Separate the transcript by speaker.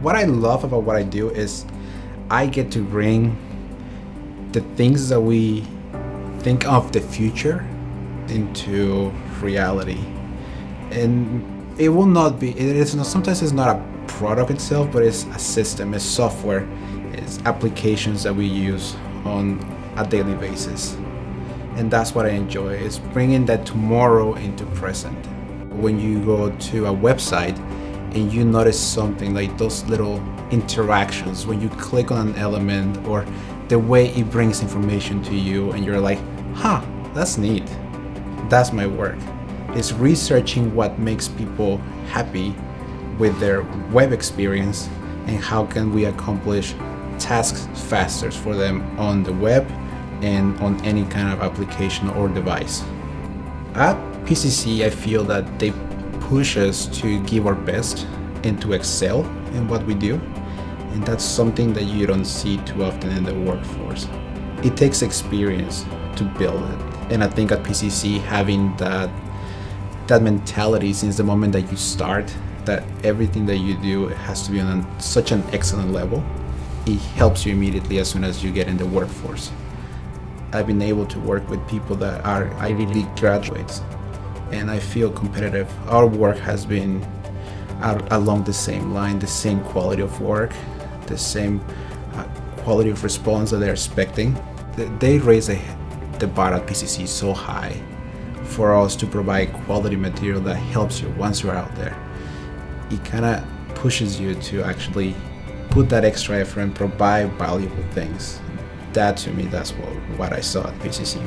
Speaker 1: what I love about what I do is I get to bring the things that we think of the future into reality. And it will not be, it is not, sometimes it's not a product itself, but it's a system, it's software, it's applications that we use on a daily basis. And that's what I enjoy, is bringing that tomorrow into present. When you go to a website and you notice something like those little interactions, when you click on an element or the way it brings information to you and you're like, huh, that's neat. That's my work. It's researching what makes people happy with their web experience and how can we accomplish tasks faster for them on the web and on any kind of application or device. At PCC, I feel that they push us to give our best and to excel in what we do. And that's something that you don't see too often in the workforce. It takes experience to build it. And I think at PCC, having that that mentality since the moment that you start, that everything that you do has to be on such an excellent level, it helps you immediately as soon as you get in the workforce. I've been able to work with people that are Ivy League graduates, and I feel competitive. Our work has been along the same line, the same quality of work, the same uh, quality of response that they're expecting. They raise the bar at PCC so high for us to provide quality material that helps you once you're out there. It kind of pushes you to actually put that extra effort and provide valuable things. That to me, that's what, what I saw at PCC.